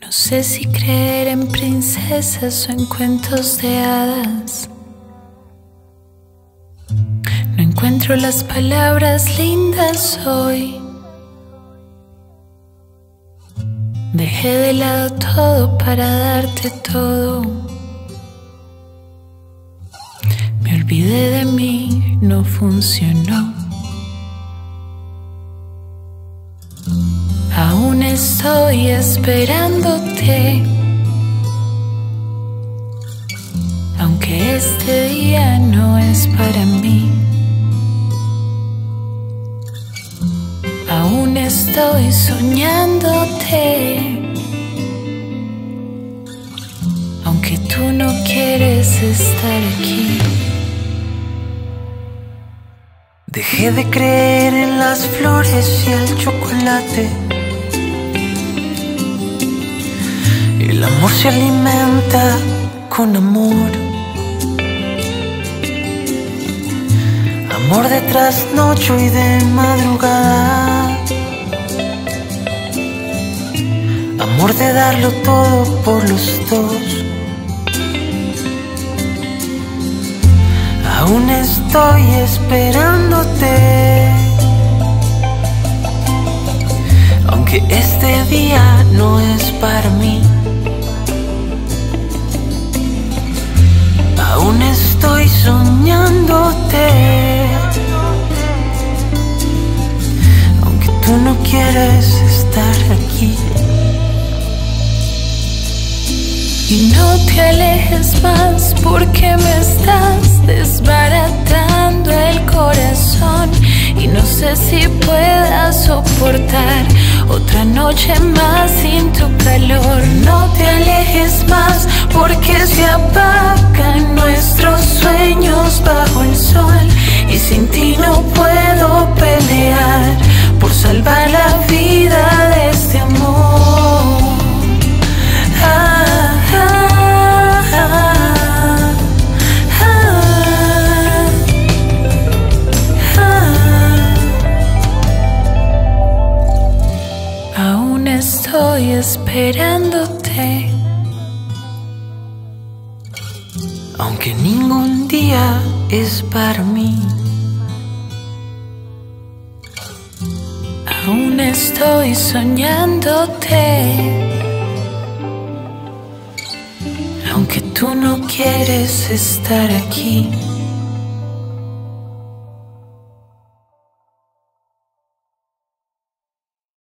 No sé si creer en princesas o en cuentos de hadas. No encuentro las palabras lindas hoy. Dejé de lado todo para darte todo. Me olvidé de mí, no funcionó. Aún estoy esperándote. Aunque este día no es para mí. Aún estoy soñándote. Aunque tú no quieres estar aquí. Dejé de creer en las flores y el chocolate. Se alimenta con amor. Amor de trasnocho y de madrugada. Amor de darlo todo por los dos. Aún estoy esperándote. Aunque este día no es para mí. Tú no quieres estar aquí. Y no te alejes más porque me estás desbaratando el corazón. Y no sé si pueda soportar otra noche más sin tu calor. No te alejes más esperándote. Aunque ningún día es para mí. Aún estoy soñándote. Aunque tú no quieres estar aquí.